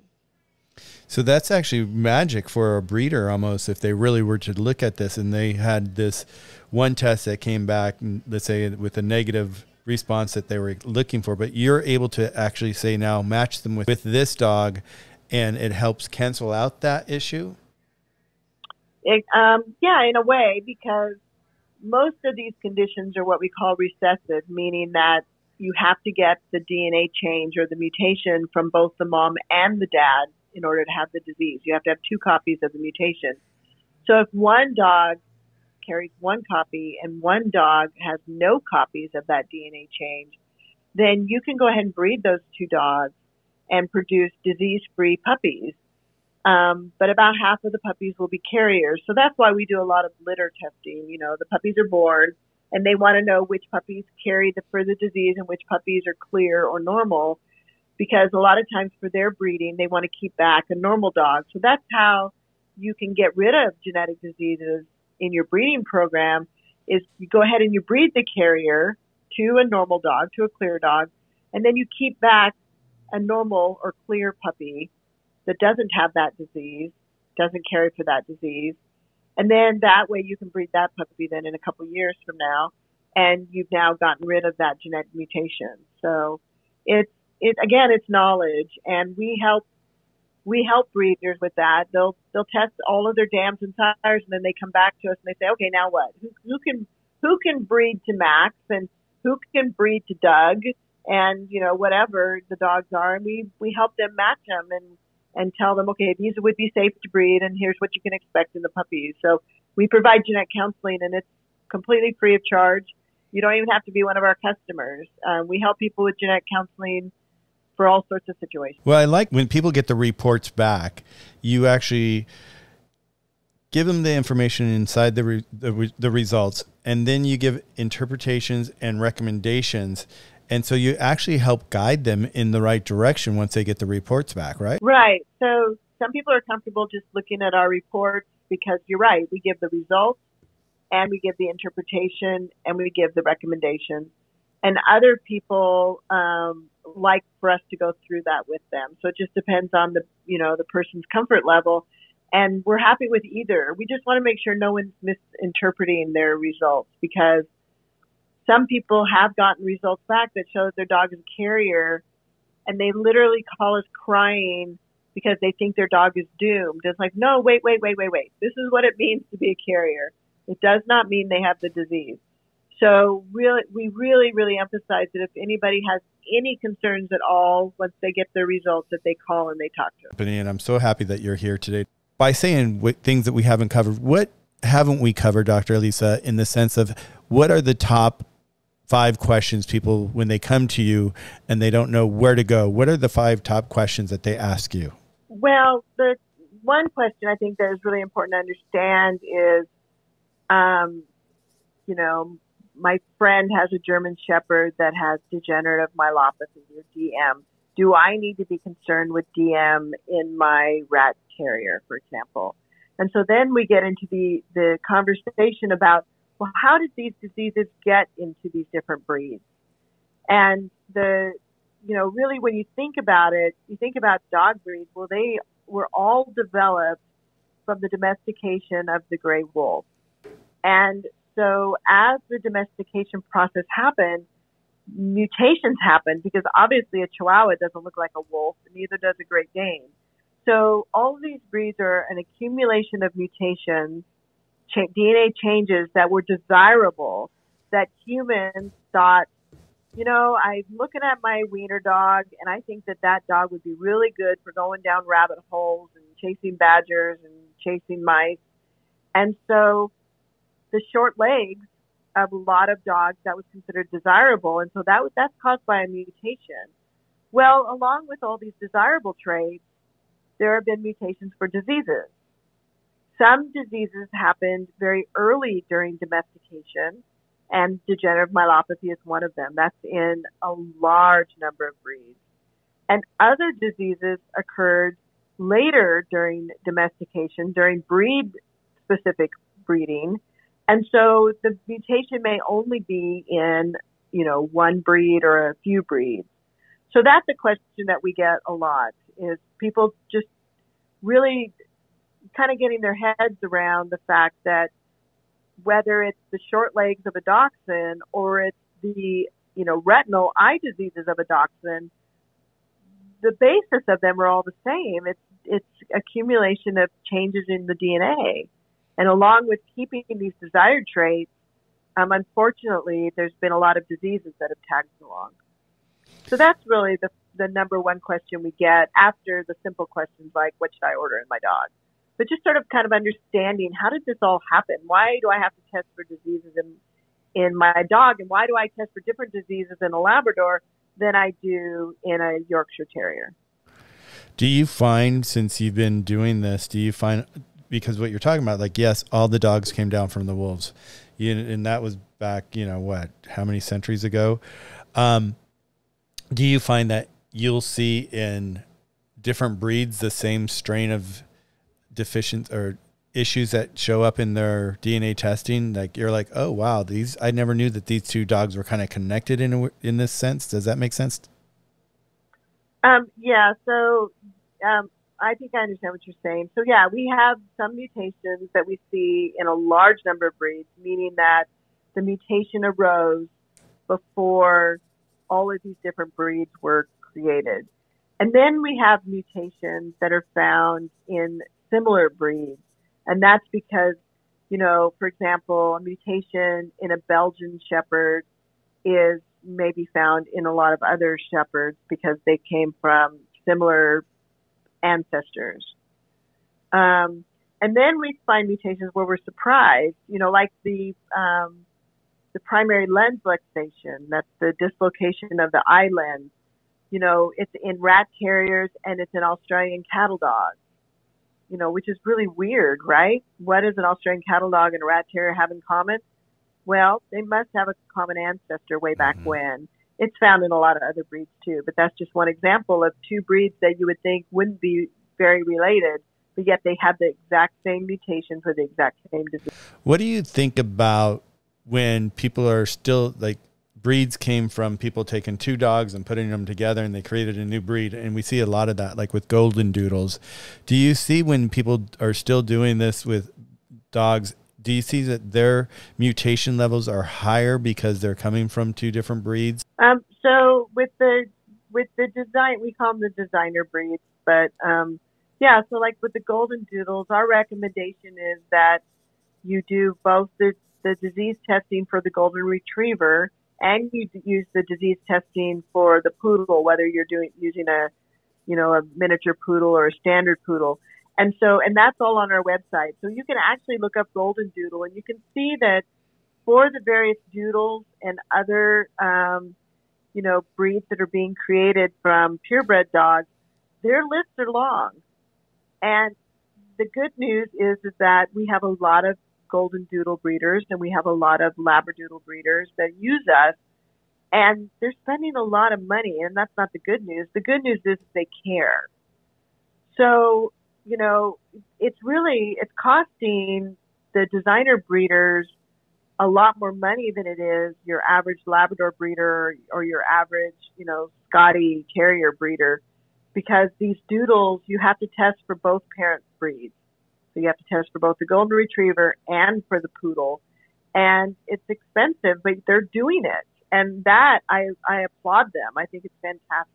So that's actually magic for a breeder almost if they really were to look at this and they had this one test that came back, let's say with a negative response that they were looking for, but you're able to actually say now match them with, with this dog and it helps cancel out that issue? It, um, yeah, in a way, because most of these conditions are what we call recessive, meaning that you have to get the DNA change or the mutation from both the mom and the dad in order to have the disease. You have to have two copies of the mutation. So if one dog carries one copy and one dog has no copies of that DNA change, then you can go ahead and breed those two dogs and produce disease-free puppies. Um, but about half of the puppies will be carriers. So that's why we do a lot of litter testing. You know, the puppies are born and they want to know which puppies carry the further disease and which puppies are clear or normal because a lot of times for their breeding, they want to keep back a normal dog. So that's how you can get rid of genetic diseases in your breeding program is you go ahead and you breed the carrier to a normal dog, to a clear dog, and then you keep back a normal or clear puppy that doesn't have that disease, doesn't carry for that disease. And then that way you can breed that puppy then in a couple years from now and you've now gotten rid of that genetic mutation. So it's, it, again, it's knowledge and we help we help breeders with that. They'll they'll test all of their dams and sires, and then they come back to us and they say, okay, now what? Who, who can who can breed to Max and who can breed to Doug and you know whatever the dogs are, and we we help them match them and and tell them, okay, these would be safe to breed, and here's what you can expect in the puppies. So we provide genetic counseling, and it's completely free of charge. You don't even have to be one of our customers. Um, we help people with genetic counseling for all sorts of situations. Well, I like when people get the reports back, you actually give them the information inside the, re, the, the results, and then you give interpretations and recommendations. And so you actually help guide them in the right direction once they get the reports back, right? Right. So some people are comfortable just looking at our reports because you're right. We give the results and we give the interpretation and we give the recommendations. And other people um, like for us to go through that with them. So it just depends on the you know the person's comfort level. And we're happy with either. We just want to make sure no one's misinterpreting their results because some people have gotten results back that show that their dog is a carrier and they literally call us crying because they think their dog is doomed. It's like, no, wait, wait, wait, wait, wait. This is what it means to be a carrier. It does not mean they have the disease. So really, we really, really emphasize that if anybody has any concerns at all, once they get their results, that they call and they talk to us. And I'm so happy that you're here today. By saying what things that we haven't covered, what haven't we covered, Dr. Lisa, in the sense of what are the top five questions people, when they come to you and they don't know where to go, what are the five top questions that they ask you? Well, the one question I think that is really important to understand is, um, you know, my friend has a German Shepherd that has degenerative myelopathy or DM. Do I need to be concerned with DM in my rat terrier, for example? And so then we get into the, the conversation about, well, how did these diseases get into these different breeds? And the, you know, really when you think about it, you think about dog breeds, well, they were all developed from the domestication of the gray wolf. And so as the domestication process happened, mutations happened because obviously a Chihuahua doesn't look like a wolf, and neither does a Great Dane. So all of these breeds are an accumulation of mutations, cha- DNA changes that were desirable that humans thought, you know, I'm looking at my wiener dog and I think that that dog would be really good for going down rabbit holes and chasing badgers and chasing mice. And so the short legs of a lot of dogs that was considered desirable. And so that was, that's caused by a mutation. Well, along with all these desirable traits, there have been mutations for diseases. Some diseases happened very early during domestication, and degenerative myelopathy is one of them. That's in a large number of breeds. And other diseases occurred later during domestication, during breed specific breeding, and so the mutation may only be in, you know, one breed or a few breeds. So that's a question that we get a lot is people just really kind of getting their heads around the fact that whether it's the short legs of a dachshund or it's the, you know, retinal eye diseases of a dachshund, the basis of them are all the same. It's, it's accumulation of changes in the DNA. And along with keeping these desired traits, um, unfortunately, there's been a lot of diseases that have tagged along. So that's really the, the number one question we get after the simple questions like, what should I order in my dog? But just sort of kind of understanding how did this all happen? Why do I have to test for diseases in, in my dog? And why do I test for different diseases in a Labrador than I do in a Yorkshire Terrier? Do you find, since you've been doing this, do you find because what you're talking about, like, yes, all the dogs came down from the wolves, you, and that was back, you know, what, how many centuries ago? Um, do you find that you'll see in different breeds the same strain of deficient or issues that show up in their DNA testing? Like, you're like, oh wow, these I never knew that these two dogs were kind of connected in in this sense. Does that make sense? Um, yeah. So um, I think I understand what you're saying. So yeah, we have some mutations that we see in a large number of breeds, meaning that the mutation arose before all of these different breeds were created. And then we have mutations that are found in similar breeds. And that's because, you know, for example, a mutation in a Belgian Shepherd is maybe found in a lot of other Shepherds because they came from similar ancestors. Um, and then we find mutations where we're surprised, you know, like the um, the primary lens luxation, that's the dislocation of the eye lens. You know, it's in rat terriers and it's in Australian cattle dogs. You know, which is really weird, right? What does an Australian cattle dog and a rat terrier have in common? Well, they must have a common ancestor way back mm-hmm. when. It's found in a lot of other breeds too, but that's just one example of two breeds that you would think wouldn't be very related, but yet they have the exact same mutation for the exact same disease. What do you think about when people are still like breeds came from people taking two dogs and putting them together and they created a new breed and we see a lot of that like with golden doodles do you see when people are still doing this with dogs do you see that their mutation levels are higher because they're coming from two different breeds um, so with the with the design we call them the designer breeds but um, yeah so like with the golden doodles our recommendation is that you do both the the disease testing for the golden retriever and you use the disease testing for the poodle, whether you're doing using a, you know, a miniature poodle or a standard poodle. And so, and that's all on our website. So you can actually look up golden doodle and you can see that for the various doodles and other, um, you know, breeds that are being created from purebred dogs, their lists are long. And the good news is, is that we have a lot of golden doodle breeders and we have a lot of labradoodle breeders that use us and they're spending a lot of money and that's not the good news. The good news is they care. So, you know, it's really, it's costing the designer breeders a lot more money than it is your average Labrador breeder or your average, you know, Scotty Terrier breeder because these doodles, you have to test for both parent breeds. So you have to test for both the golden retriever and for the poodle. And it's expensive, but they're doing it. And that I, I applaud them. I think it's fantastic.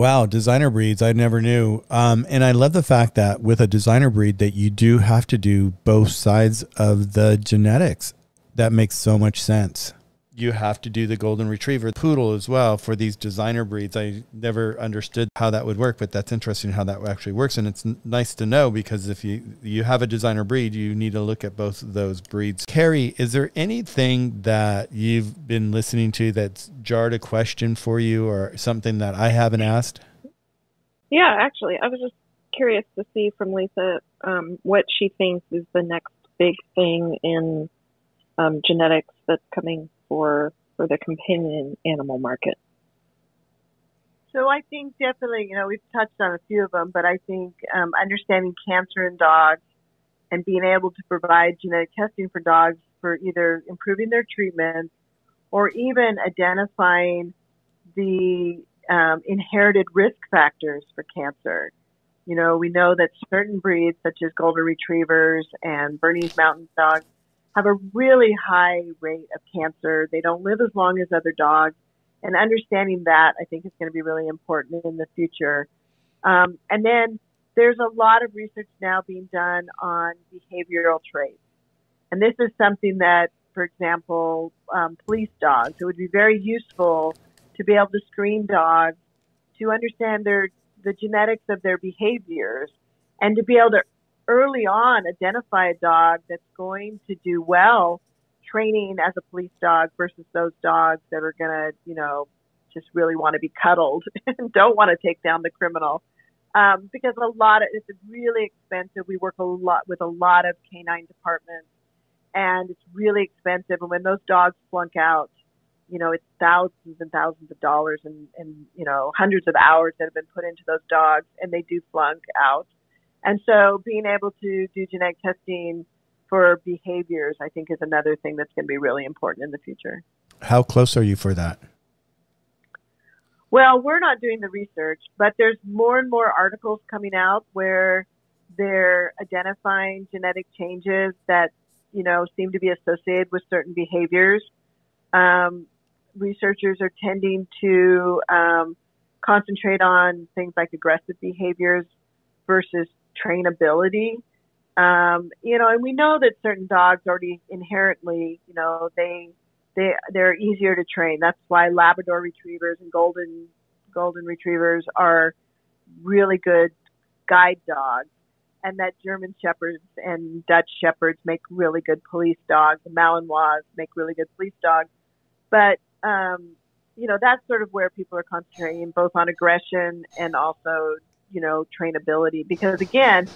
Wow, designer breeds, I never knew. Um, and I love the fact that with a designer breed that you do have to do both sides of the genetics. That makes so much sense you have to do the golden retriever poodle as well for these designer breeds. I never understood how that would work, but that's interesting how that actually works. And it's nice to know because if you, you have a designer breed, you need to look at both of those breeds. Kerry, is there anything that you've been listening to that's jarred a question for you or something that I haven't asked? Yeah, actually, I was just curious to see from Lisa um, what she thinks is the next big thing in um, genetics that's coming for for the companion animal market? So I think definitely, you know, we've touched on a few of them, but I think um, understanding cancer in dogs and being able to provide genetic testing for dogs for either improving their treatment or even identifying the um, inherited risk factors for cancer. You know, we know that certain breeds, such as golden retrievers and Bernese mountain dogs, have a really high rate of cancer. They don't live as long as other dogs. And understanding that, I think, is going to be really important in the future. Um, and then there's a lot of research now being done on behavioral traits. And this is something that, for example, um, police dogs, it would be very useful to be able to screen dogs to understand their the genetics of their behaviors and to be able to early on identify a dog that's going to do well training as a police dog versus those dogs that are going to, you know, just really want to be cuddled and don't want to take down the criminal. Um, because a lot of it's really expensive. We work a lot with a lot of canine departments, and it's really expensive. And when those dogs flunk out, you know, it's thousands and thousands of dollars and, and you know hundreds of hours that have been put into those dogs, and they do flunk out. And so being able to do genetic testing for behaviors, I think, is another thing that's going to be really important in the future. How close are you for that? Well, we're not doing the research, but there's more and more articles coming out where they're identifying genetic changes that, you know, seem to be associated with certain behaviors. Um, researchers are tending to um, concentrate on things like aggressive behaviors versus trainability. Um, you know, and we know that certain dogs already inherently, you know, they they they're easier to train. That's why Labrador retrievers and golden golden retrievers are really good guide dogs. and that German Shepherds and Dutch Shepherds make really good police dogs. The Malinois make really good police dogs. But, um, you know, that's sort of where people are concentrating both on aggression and also, you know, trainability. Because again,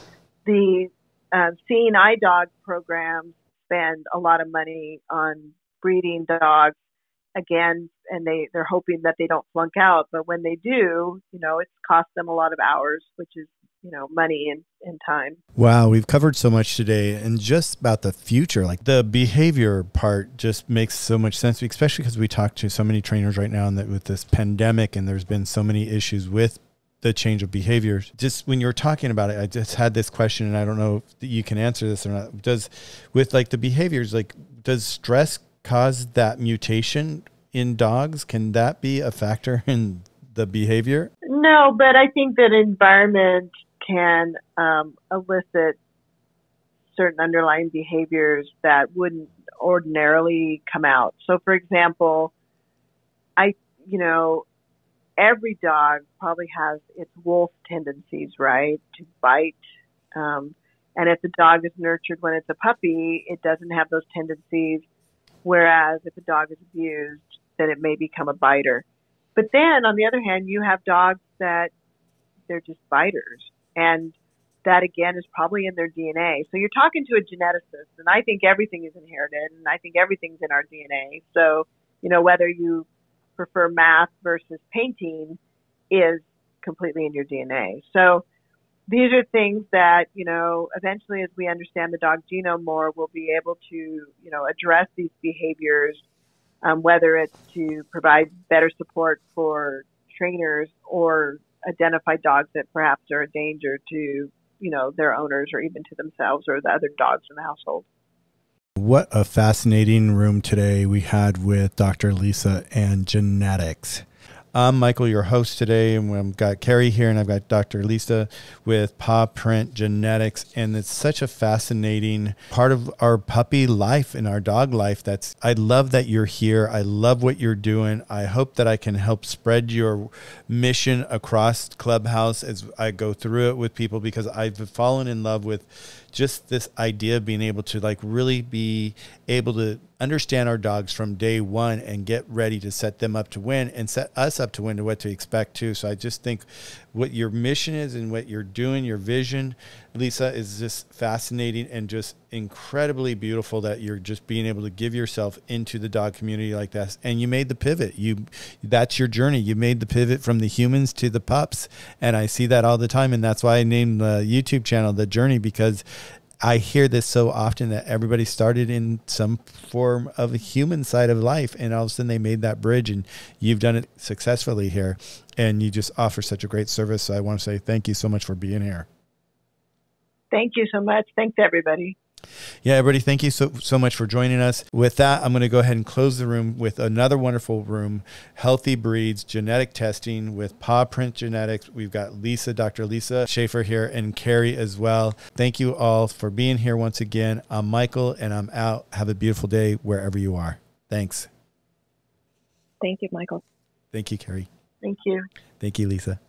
the uh, seeing eye dog programs spend a lot of money on breeding dogs again and they they're hoping that they don't flunk out but when they do you know it's cost them a lot of hours which is you know money and, and time wow we've covered so much today and just about the future like the behavior part just makes so much sense especially because we talk to so many trainers right now and that with this pandemic and there's been so many issues with the change of behavior. Just when you were talking about it, I just had this question, and I don't know if you can answer this or not. Does with like the behaviors, like does stress cause that mutation in dogs? Can that be a factor in the behavior? No, but I think that environment can um, elicit certain underlying behaviors that wouldn't ordinarily come out. So, for example, I, you know, every dog probably has its wolf tendencies, right? To bite. Um, and if the dog is nurtured when it's a puppy, it doesn't have those tendencies. Whereas if a dog is abused, then it may become a biter. But then on the other hand, you have dogs that they're just biters. And that again is probably in their DNA. So you're talking to a geneticist, and I think everything is inherited, and I think everything's in our DNA. So, you know, whether you prefer math versus painting is completely in your DNA. So these are things that, you know, eventually as we understand the dog genome more, we'll be able to, you know, address these behaviors, um, whether it's to provide better support for trainers or identify dogs that perhaps are a danger to, you know, their owners or even to themselves or the other dogs in the household. What a fascinating room today we had with Dr. Lisa and genetics. I'm Michael, your host today, and I've got Kerry here, and I've got Dr. Lisa with Paw Print Genetics, and it's such a fascinating part of our puppy life and our dog life. That's I love that you're here. I love what you're doing. I hope that I can help spread your mission across Clubhouse as I go through it with people because I've fallen in love with just this idea of being able to like really be able to understand our dogs from day one and get ready to set them up to win and set us up to win to what to expect too. So I just think what your mission is and what you're doing, your vision, Lisa, is just fascinating and just incredibly beautiful that you're just being able to give yourself into the dog community like this. And you made the pivot. You that's your journey. You made the pivot from the humans to the pups. And I see that all the time. And that's why I named the YouTube channel The Journey because I hear this so often that everybody started in some form of a human side of life, and all of a sudden they made that bridge, and you've done it successfully here, and you just offer such a great service. So I want to say thank you so much for being here. Thank you so much. Thanks, everybody. Yeah, everybody, thank you so so much for joining us. With that, I'm going to go ahead and close the room with another wonderful room, Healthy Breeds Genetic Testing with Paw Print Genetics. We've got Lisa, Dr. Lisa Shaffer here, and Kerry as well. Thank you all for being here once again. I'm Michael, and I'm out. Have a beautiful day wherever you are. Thanks. Thank you, Michael. Thank you, Kerry. Thank you. Thank you, Lisa.